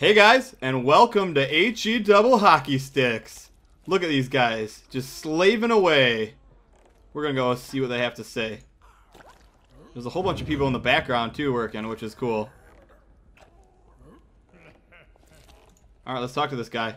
Hey guys, and welcome to HE Double Hockey Sticks. Look at these guys, just slaving away. We're gonna go see what they have to say. There's a whole bunch of people in the background too working, which is cool. Alright, let's talk to this guy.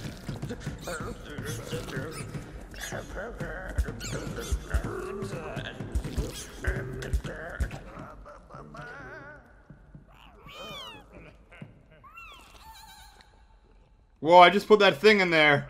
Whoa, I just put that thing in there.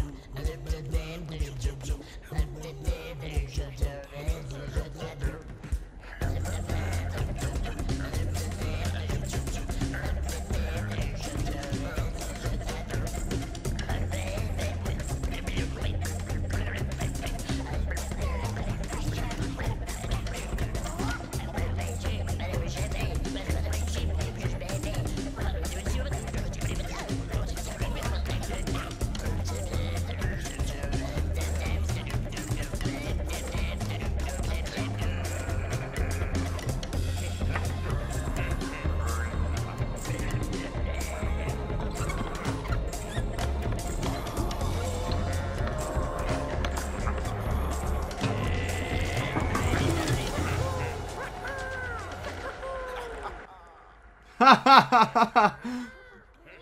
that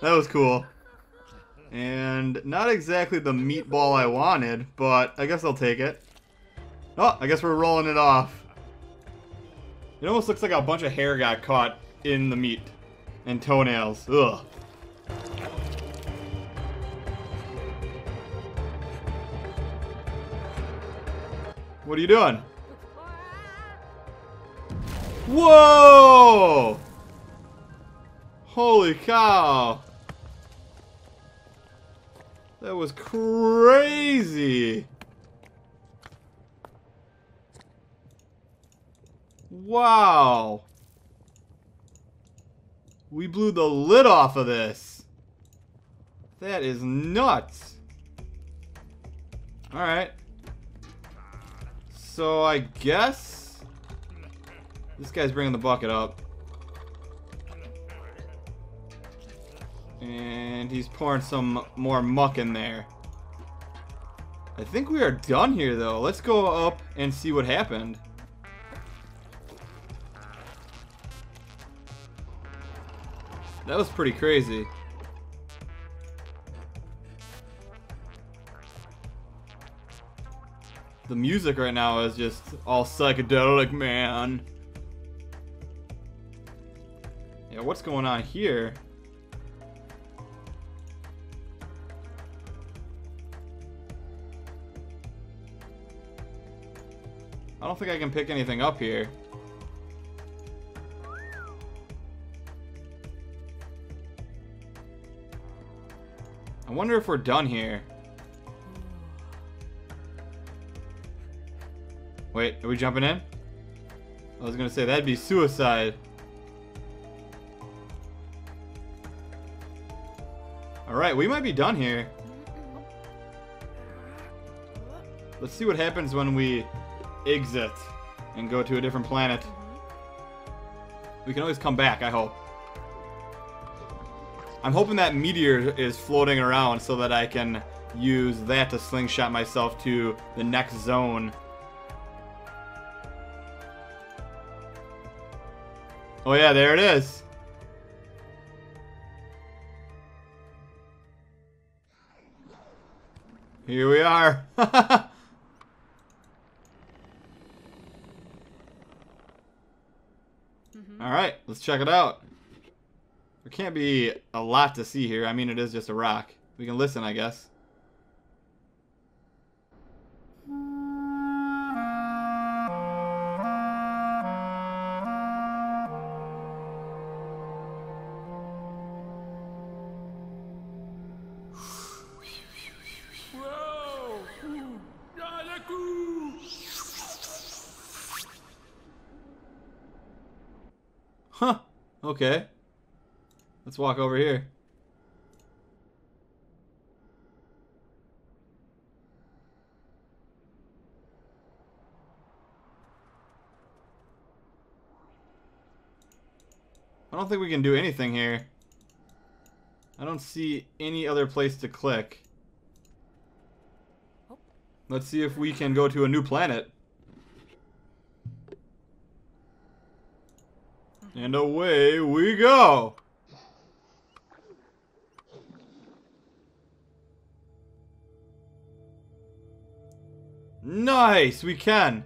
was cool. And not exactly the meatball I wanted, but I guess I'll take it. Oh, I guess we're rolling it off. It almost looks like a bunch of hair got caught in the meat. And toenails. Ugh. What are you doing? Whoa! Holy cow. That was crazy. Wow. We blew the lid off of this. That is nuts. Alright. So I guess... This guy's bringing the bucket up. And he's pouring some more muck in there. I think we are done here, though. Let's go up and see what happened. That was pretty crazy. The music right now is just all psychedelic, man. Yeah, what's going on here? don't think I can pick anything up here. I wonder if we're done here. Wait, are we jumping in? I was gonna say, that'd be suicide. Alright, we might be done here. Let's see what happens when we exit and go to a different planet. Mm-hmm. We can always come back, I hope. I'm hoping that meteor is floating around so that I can use that to slingshot myself to the next zone. Oh yeah, there it is. Here we are. Alright, let's check it out. There can't be a lot to see here. I mean, it is just a rock. We can listen, I guess. Okay. Let's walk over here. I don't think we can do anything here. I don't see any other place to click. Let's see if we can go to a new planet. And away we go! Nice! We can!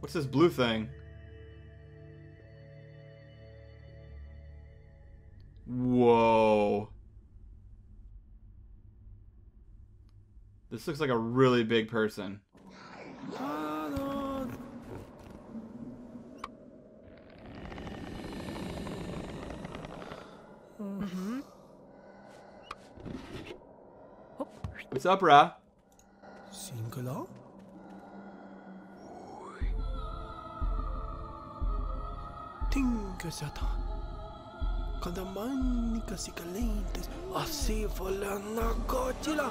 What's this blue thing? Whoa. This looks like a really big person. What's up, Ra? Singular? Tinka satan. Kada man kasi kalentes asi vola na Godzilla.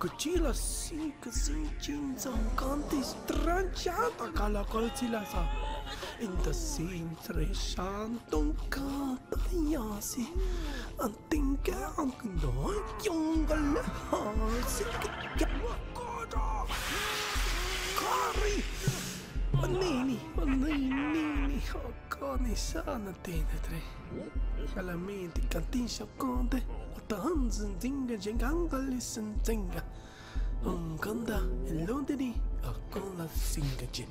Godzilla si kasi chinzang kanti stranchata kala Godzilla sa. In the same tresantong katayasi. Ang tingka ang kinoy yung galahasi. Kaya Kari! Panini, panini, hakani sana tenetre. Calamenti, cantisha conte, tanzen tinga jengangali sentinga. Unkanda, elondini, akola singa jin.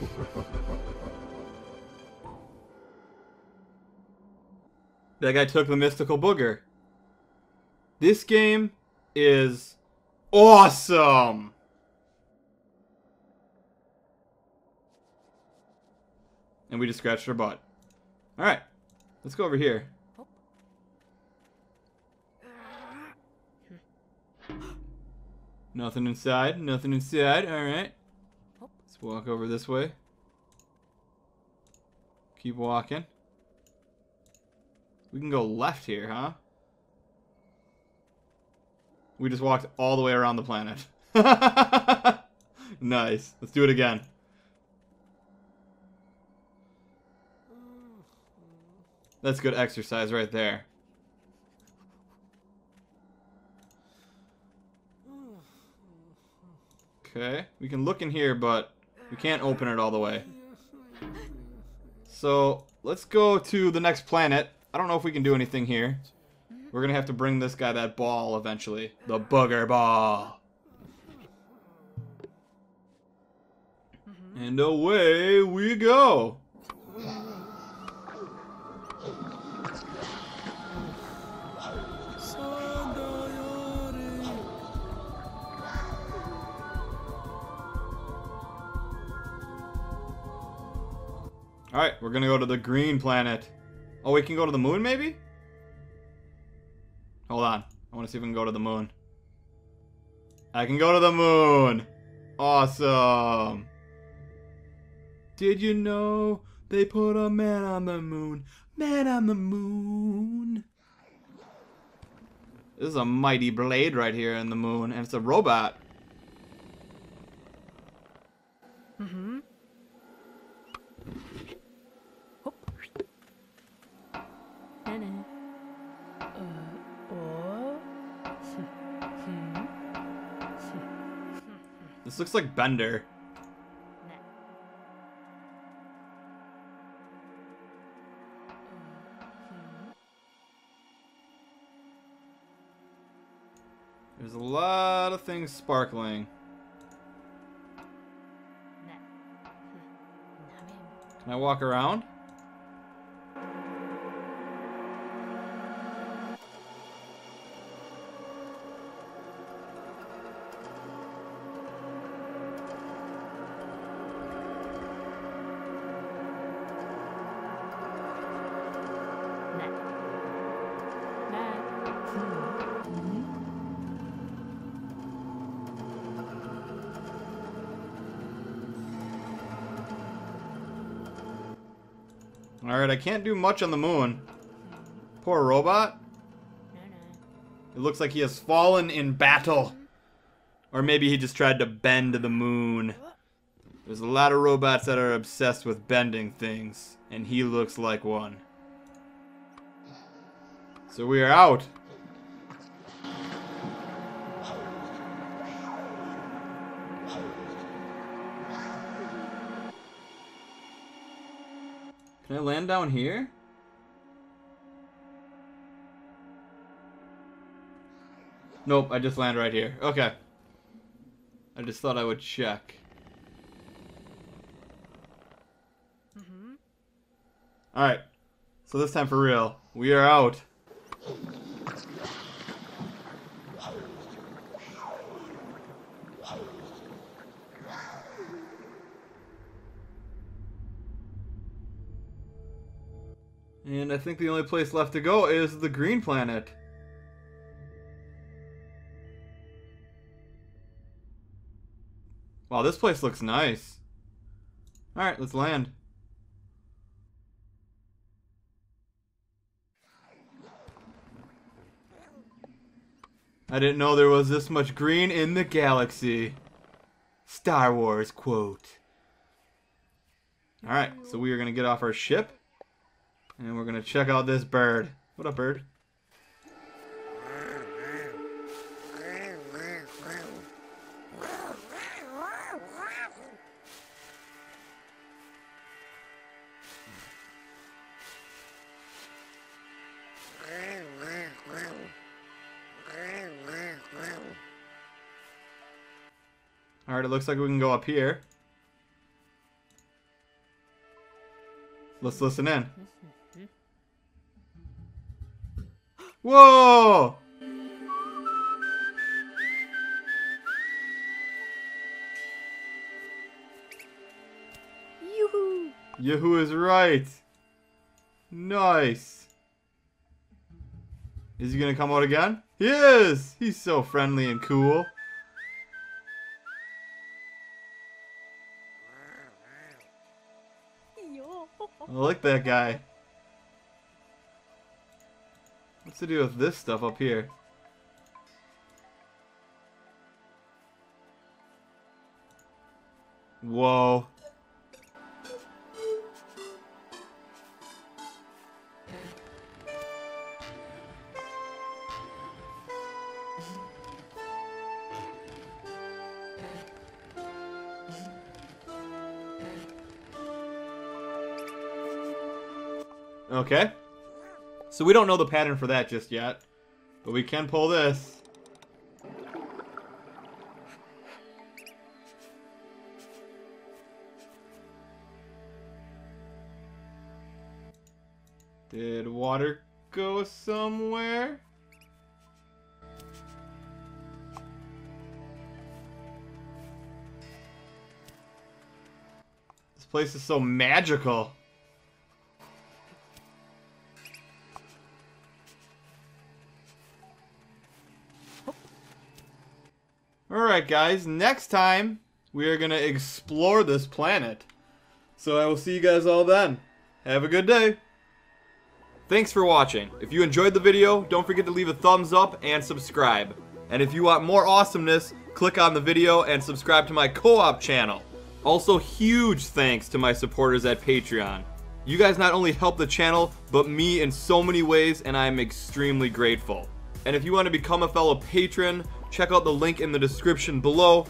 That guy took the mystical booger. This game is awesome. And we just scratched our butt. All right, let's go over here. Nothing inside. Nothing inside. All right. Let's walk over this way. Keep walking. We can go left here, huh? We just walked all the way around the planet. nice. Let's do it again. That's good exercise right there. Okay, we can look in here, but we can't open it all the way. So, let's go to the next planet. I don't know if we can do anything here. Mm-hmm. We're gonna have to bring this guy that ball eventually. The booger ball. Mm-hmm. And away we go. Alright, we're gonna go to the green planet. Oh, we can go to the moon, maybe? Hold on. I want to see if we can go to the moon. I can go to the moon! Awesome! Did you know they put a man on the moon? Man on the moon. This is a mighty blade right here in the moon, and it's a robot. This looks like Bender. There's a lot of things sparkling. Can I walk around? Alright, I can't do much on the moon. Poor robot. It looks like he has fallen in battle. Or maybe he just tried to bend the moon. There's a lot of robots that are obsessed with bending things, and he looks like one. So we are out. Can I land down here? Nope, I just land right here. Okay. I just thought I would check. Mhm. Alright. So this time for real. We are out. And I think the only place left to go is the green planet. Wow, this place looks nice. Alright, let's land. I didn't know there was this much green in the galaxy. Star Wars quote. Alright, so we are going to get off our ship. And we're going to check out this bird. What up, bird? Alright, it looks like we can go up here. Let's listen in. Whoa! Yoo-hoo! Yahoo is right. Nice. Is he gonna come out again? He is! He's so friendly and cool. I like that guy. What's to do with this stuff up here? Whoa. Okay. So we don't know the pattern for that just yet. But we can pull this. Did water go somewhere? This place is so magical. Guys, next time we are going to explore this planet. So I will see you guys all then. Have a good day. Thanks for watching. If you enjoyed the video, don't forget to leave a thumbs up and subscribe. And if you want more awesomeness, click on the video and subscribe to my co-op channel. Also, huge thanks to my supporters at Patreon. You guys not only help the channel, but me in so many ways, and I am extremely grateful. And if you want to become a fellow patron, check out the link in the description below.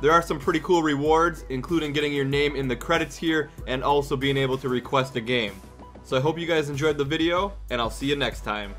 There are some pretty cool rewards, including getting your name in the credits here, and also being able to request a game. So I hope you guys enjoyed the video, and I'll see you next time.